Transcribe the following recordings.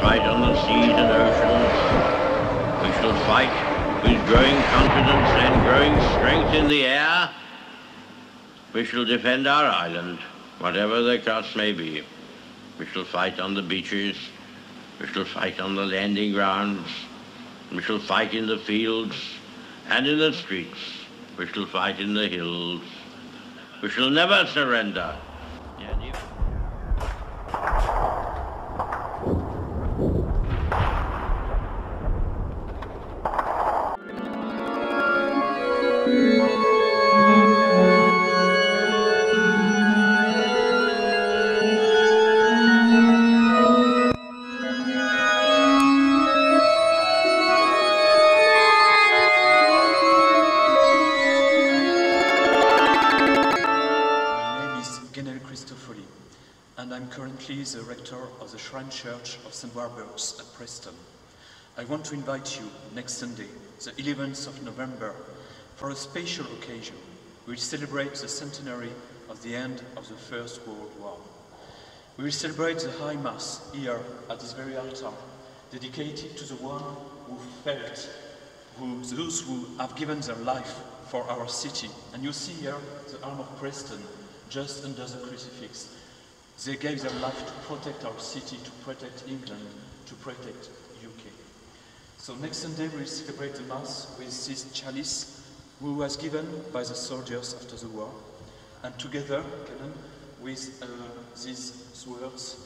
fight on the seas and oceans. We shall fight with growing confidence and growing strength in the air. We shall defend our island, whatever the cost may be. We shall fight on the beaches. We shall fight on the landing grounds. We shall fight in the fields and in the streets. We shall fight in the hills. We shall never surrender. And Genel Christofoli, and I'm currently the rector of the Shrine Church of St. Walburge's at Preston. I want to invite you next Sunday, the 11th of November, for a special occasion. We will celebrate the centenary of the end of the First World War. We will celebrate the High Mass here at this very altar, dedicated to the one who felt who, those who have given their life for our city. And you see here the arm of Preston just under the crucifix. They gave their life to protect our city, to protect England, to protect UK. So next Sunday we'll celebrate the Mass with this chalice who was given by the soldiers after the war. And together, Canon, with uh, these swords,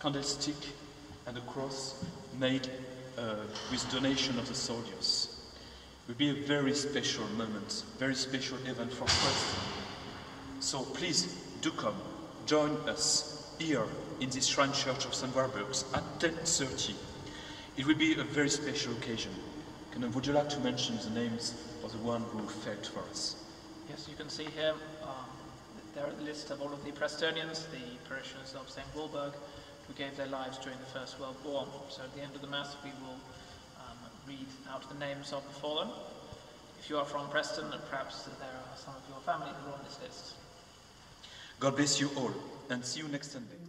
candlestick and a cross made uh, with donation of the soldiers. It will be a very special moment, very special event for Preston. So please do come, join us here in this Shrine Church of St. Walburge's at 10.30. It will be a very special occasion. Canon, would you like to mention the names of the one who fought for us? Yes, you can see here, um, there are a list of all of the Prestonians, the parishioners of St. Walburge, who gave their lives during the First World War. So at the end of the Mass, we will um, read out the names of the fallen. If you are from Preston, and perhaps there are some of your family who are on this list. God bless you all and see you next Sunday.